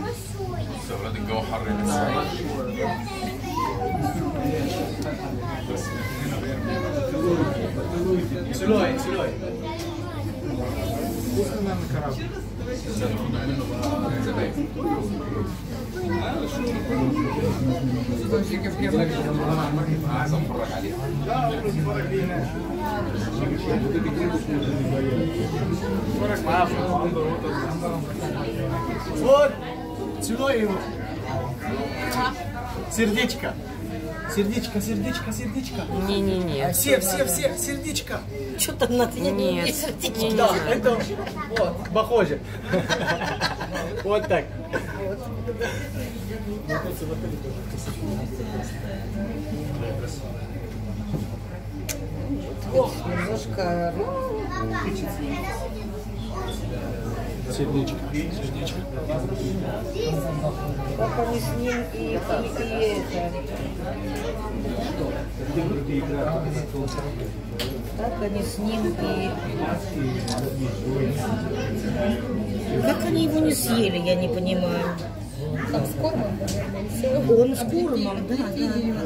بس أولاد الجو حر هنا. سلوي سلوي. كيف كيف عايز أتفرج عليها. Вот, целую его. Сердечко. Сердечко, сердечко, сердечко. Не-не-не. Все, все, все, сердечко. Что там надо? Я не Нет. сердечки. Да, это вот, похоже. Вот так. Немножко Сердечко, сердечко. как они с ним и, и, и это. Как они с ним и... Как они его не съели, я не понимаю. Там с кормом, наверное. Он с курмом, да, да, да.